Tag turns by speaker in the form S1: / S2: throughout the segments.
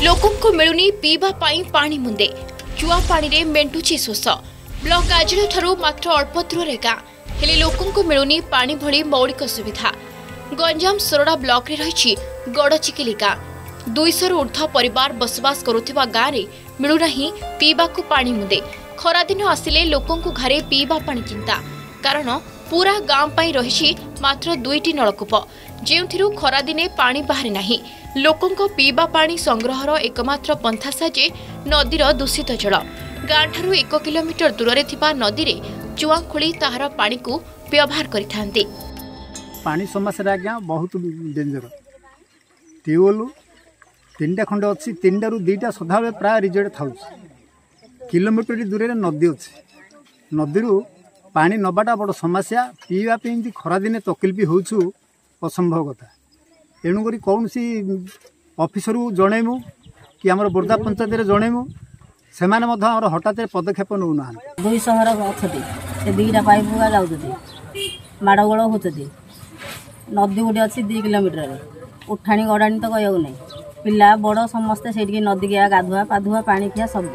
S1: ଲୋକଙ୍କୁ ମିଳୁନି ପିଇବା ପାଇଁ ପାଣି ମୁନ୍ଦେ ଚୁଆ ପାଣିରେ ମେଣ୍ଟୁଛି ଶୋଷ ବ୍ଲକ ଆଜିରଠାରୁ ମାତ୍ର ଅଳ୍ପ ଦୂରରେ ଗାଁ ହେଲେ ଲୋକଙ୍କୁ ମିଳୁନି ପାଣି ଭଳି ମୌଳିକ ସୁବିଧା ଗଞ୍ଜାମ ସୋରଡ଼ା ବ୍ଲକରେ ରହିଛି ଗଡ଼ଚିକିଲି ଗାଁ ଦୁଇଶହରୁ ଉର୍ଦ୍ଧ୍ୱ ପରିବାର ବସବାସ କରୁଥିବା ଗାଁରେ ମିଳୁନାହିଁ ପିଇବାକୁ ପାଣି ମୁନ୍ଦେ ଖରାଦିନ ଆସିଲେ ଲୋକଙ୍କୁ ଘରେ ପିଇବା ପାଣି ଚିନ୍ତା କାରଣ ପୁରା ଗାଁ ପାଇଁ ରହିଛି ମାତ୍ର ଦୁଇଟି ନଳକୂପ ଯେଉଁଥିରୁ ଖରାଦିନେ ପାଣି ବାହାରେ ନାହିଁ। ଲୋକଙ୍କ ପିଇବା ପାଣି ସଂଗ୍ରହର ଏକମାତ୍ର ପନ୍ଥା ସାଜେ ନଦୀର ଦୂଷିତ ଜଳ। ଗାଁଠାରୁ ଏକ କିଲୋମିଟର ଦୂରରେ ଥିବା ନଦୀରେ ଚୁଆଁ ଖୋଳି ତାହାର ପାଣିକୁ ବ୍ୟବହାର କରିଥାନ୍ତି।
S2: ପାଣି ସମସ୍ୟାରେ ଆଜ୍ଞା ବହୁତ ଡେଞ୍ଜର ଟ୍ୟୁବୱେଲ୍ ତିନିଟା ଖଣ୍ଡେ ଅଛି ତିନିଟାରୁ ଦୁଇଟା ସଦାବେଳେ ପ୍ରାୟ ରିଜେକ୍ଟ ଥାଉଛି। କିଲୋମିଟର ଦୂରରେ ନଦୀ ଅଛି। ନଦୀରୁ ପାଣି ନେବାଟା ବଡ଼ ସମସ୍ୟା। ପିଇବା ପାଇଁ ଖରାଦିନେ ତକଲିଫ ହେଉଛୁ ଅସମ୍ଭବ କଥା। ତେଣୁକରି କୌଣସି ଅଫିସରକୁ ଜଣେଇମୁ କି ଆମର ବୋର୍ଦା ପଞ୍ଚାୟତରେ ଜଣେଇମୁ ସେମାନେ ମଧ୍ୟ ଆମର ହଠାତ୍ ପଦକ୍ଷେପ ନେଉନାହାନ୍ତି।
S3: ଦୁଇଶହ ଘର ଅଛନ୍ତି ସେ ଦୁଇଟା ପାଇପ୍ ପୁରା ଯାଉଛନ୍ତି ମାଡ଼ଗୋଳ ହେଉଛନ୍ତି। ନଦୀ ଗୋଟେ ଅଛି ଦୁଇ କିଲୋମିଟରରେ ଉଠାଣି ଗଡ଼ାଣି ତ କହିବାକୁ ନାହିଁ। ପିଲା ବଡ଼ ସମସ୍ତେ ସେଇଠିକି ନଦୀକିଆ ଗାଧୁଆ ପାଧୁଆ ପାଣି ପିଆ ସବୁ।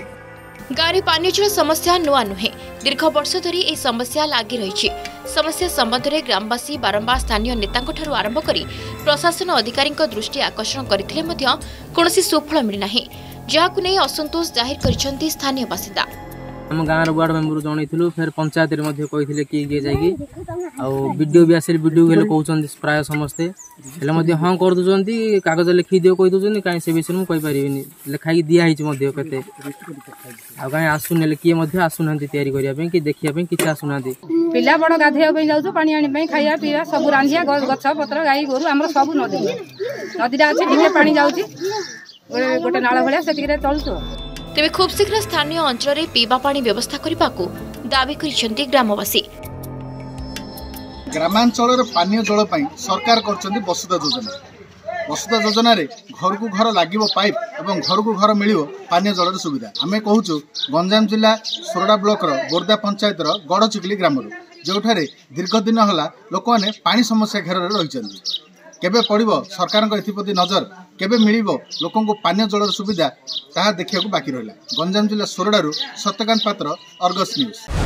S1: ଗାଁରେ ପାନୀୟ ଜଳ ସମସ୍ୟା ନୂଆ ନୁହେଁ। ଦୀର୍ଘ ବର୍ଷ ଧରି ଏହି ସମସ୍ୟା ଲାଗି ରହିଛି। ସମସ୍ୟା ସମ୍ବନ୍ଧରେ ଗ୍ରାମବାସୀ ବାରମ୍ବାର ସ୍ଥାନୀୟ ନେତାଙ୍କଠାରୁ ଆରମ୍ଭ କରି ପ୍ରଶାସନ ଅଧିକାରୀଙ୍କ ଦୃଷ୍ଟି ଆକର୍ଷଣ କରିଥିଲେ ମଧ୍ୟ କୌଣସି ସୁଫଳ ମିଳିନାହିଁ। ଯାହାକୁ ନେଇ ଅସନ୍ତୋଷ ଜାହିର କରିଛନ୍ତି ସ୍ଥାନୀୟ ବାସିନ୍ଦା।
S4: ଆମ ଗାଁର ୱାର୍ଡ ମେମ୍ବର ଜଣେଇଥିଲୁ ଫେର ପଞ୍ଚାୟତରେ ମଧ୍ୟ କହିଥିଲେ କିଏ କିଏ ଯାଇକି। ଆଉ ବିଡ଼ିଓ ବି ଆସିଲେ ବିଡ଼ିଓ ହେଲେ କହୁଛନ୍ତି ପ୍ରାୟ ସମସ୍ତେ। ହେଲେ ମଧ୍ୟ ହଁ କରିଦେଉଛନ୍ତି କାଗଜ ଲେଖିକି ଦିଅ କହିଦେଉଛନ୍ତି କାହିଁ ସେ ବିଷୟରେ ମୁଁ କହିପାରିବିନି। ଲେଖାଇକି ଦିଆହେଇଛି ମଧ୍ୟ କେତେ। ଆଉ କାହିଁ ଆସୁନି ହେଲେ କିଏ ମଧ୍ୟ ଆସୁନାହାନ୍ତି ତିଆରି କରିବା ପାଇଁ କି ଦେଖିବା ପାଇଁ କିଛି ଆସୁନାହାନ୍ତି।
S5: ପିଲା ବଡ଼ ଗାଧୋଇବା ପାଇଁ ଯାଉଛୁ ପାଣି ଆଣିବା ପାଇଁ ଖାଇବା ପିଇବା ସବୁ ରାନ୍ଧିବା ଗ- ଗଛ ପତ୍ର ଗାଈ ଗୋରୁ ଆମର ସବୁ ନଦୀ ନଦୀଟା ଅଛି ଟିକେ ପାଣି ଯାଉଛି। ଗୋଟେ- ଗୋଟେ ନାଳ ଭଳିଆ ସେତିକିରେ ଚଳୁଛୁ ଆଉ।
S1: ତେବେ ଖୁବ୍ ଶୀଘ୍ର ସ୍ଥାନୀୟ ଅଞ୍ଚଳରେ ପିଇବା ପାଣି ବ୍ୟବସ୍ଥା କରିବାକୁ ଦାବି କରିଛନ୍ତି ଗ୍ରାମବାସୀ।
S6: ଗ୍ରାମାଞ୍ଚଳର ପାନୀୟ ଜଳ ପାଇଁ ସରକାର କରିଛନ୍ତି ବସୁଧା ଯୋଜନା। ବସୁଧା ଯୋଜନାରେ ଘରକୁ ଘର ଲାଗିବ ପାଇପ୍ ଏବଂ ଘରକୁ ଘର ମିଳିବ ପାନୀୟ ଜଳର ସୁବିଧା। ଆମେ କହୁଛୁ ଗଞ୍ଜାମ ଜିଲ୍ଲା ସୋରଡ଼ା ବ୍ଲକର ବୋର୍ଦା ପଞ୍ଚାୟତର ଗଡ଼ଚିକିଲି ଗ୍ରାମରୁ ଯେଉଁଠାରେ ଦୀର୍ଘ ଦିନ ହେଲା ଲୋକମାନେ ପାଣି ସମସ୍ୟା ଘେରରେ ରହିଛନ୍ତି। କେବେ ପଡ଼ିବ ସରକାରଙ୍କ ଏଥିପ୍ରତି ନଜର କେବେ ମିଳିବ ଲୋକଙ୍କୁ ପାନୀୟ ଜଳର ସୁବିଧା ତାହା ଦେଖିବାକୁ ବାକି ରହିଲା। ଗଞ୍ଜାମ ଜିଲ୍ଲା ସୋରଡ଼ାରୁ ସତ୍ୟକାନ୍ତ ପାତ୍ର ଅର୍ଗସ୍ ନ୍ୟୁଜ୍।